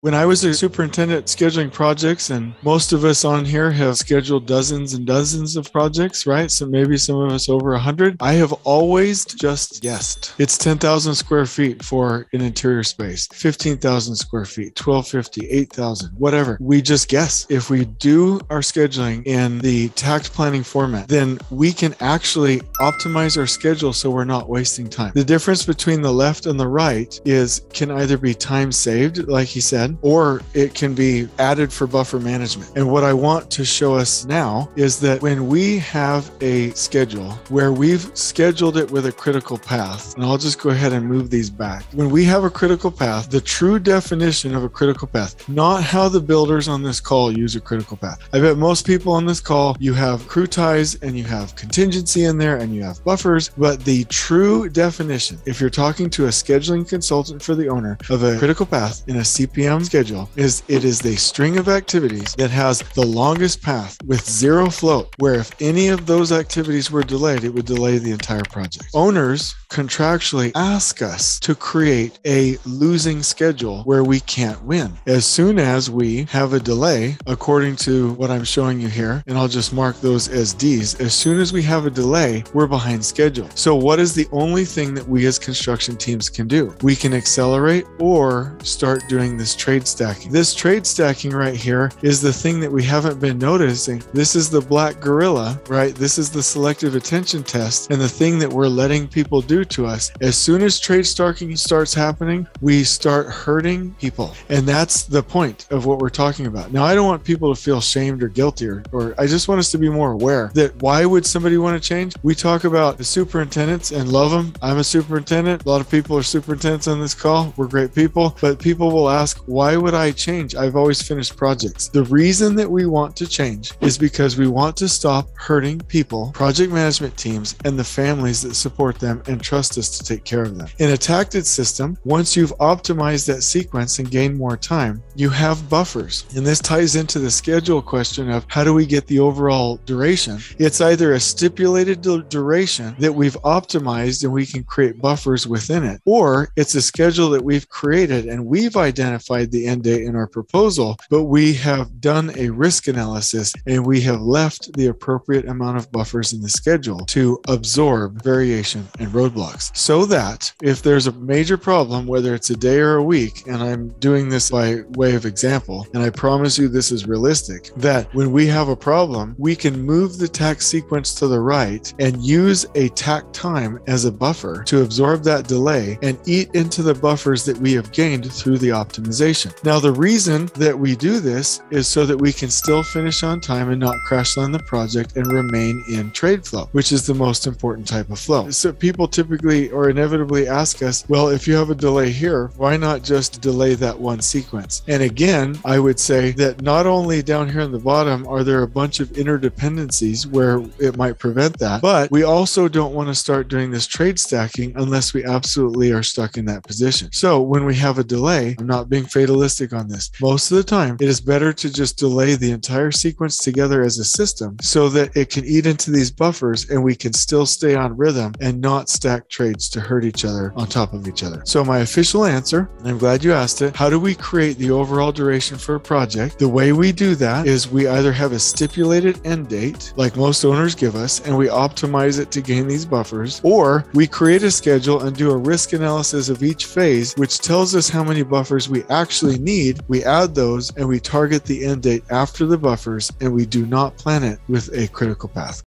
When I was a superintendent scheduling projects, and most of us on here have scheduled dozens and dozens of projects, right? So maybe some of us over 100. I have always just guessed. It's 10,000 square feet for an interior space, 15,000 square feet, 1250, 8,000, whatever. We just guess. If we do our scheduling in the takt planning format, then we can actually optimize our schedule so we're not wasting time. The difference between the left and the right is can either be time saved, like he said or it can be added for buffer management. And what I want to show us now is that when we have a schedule where we've scheduled it with a critical path, and I'll just go ahead and move these back. When we have a critical path, the true definition of a critical path, not how the builders on this call use a critical path. I bet most people on this call, you have crew ties and you have contingency in there and you have buffers, but the true definition, if you're talking to a scheduling consultant for the owner of a critical path in a CPM schedule is it is the string of activities that has the longest path with zero float, where if any of those activities were delayed, it would delay the entire project. Owners contractually ask us to create a losing schedule where we can't win. As soon as we have a delay, according to what I'm showing you here, and I'll just mark those as D's, as soon as we have a delay, we're behind schedule. So, what is the only thing that we as construction teams can do? We can accelerate or start doing this trade stacking. This trade stacking right here is the thing that we haven't been noticing. This is the black gorilla, right? This is the selective attention test and the thing that we're letting people do to us. As soon as trade stacking starts happening, we start hurting people. And that's the point of what we're talking about. Now, I don't want people to feel shamed or guilty, or, or I just want us to be more aware that why would somebody want to change? We talk about the superintendents and love them. I'm a superintendent. A lot of people are superintendents on this call. We're great people, but people will ask, why would I change? I've always finished projects. The reason that we want to change is because we want to stop hurting people, project management teams, and the families that support them and trust us to take care of them. In a takted system, once you've optimized that sequence and gained more time, you have buffers. And this ties into the schedule question of how do we get the overall duration? It's either a stipulated duration that we've optimized and we can create buffers within it, or it's a schedule that we've created and we've identified the end date in our proposal, but we have done a risk analysis and we have left the appropriate amount of buffers in the schedule to absorb variation and roadblocks so that if there's a major problem, whether it's a day or a week, and I'm doing this by way of example, and I promise you this is realistic, that when we have a problem, we can move the takt sequence to the right and use a takt time as a buffer to absorb that delay and eat into the buffers that we have gained through the optimization. Now, the reason that we do this is so that we can still finish on time and not crash land the project and remain in trade flow, which is the most important type of flow. So people typically or inevitably ask us, well, if you have a delay here, why not just delay that one sequence? And again, I would say that not only down here in the bottom are there a bunch of interdependencies where it might prevent that, but we also don't want to start doing this trade stacking unless we absolutely are stuck in that position. So when we have a delay, I'm not being fatalistic on this. Most of the time, it is better to just delay the entire sequence together as a system so that it can eat into these buffers and we can still stay on rhythm and not stack trades to hurt each other on top of each other. So, my official answer, and I'm glad you asked it. How do we create the overall duration for a project? The way we do that is we either have a stipulated end date, like most owners give us, and we optimize it to gain these buffers, or we create a schedule and do a risk analysis of each phase, which tells us how many buffers we actually need, we add those and we target the end date after the buffers and we do not plan it with a critical path.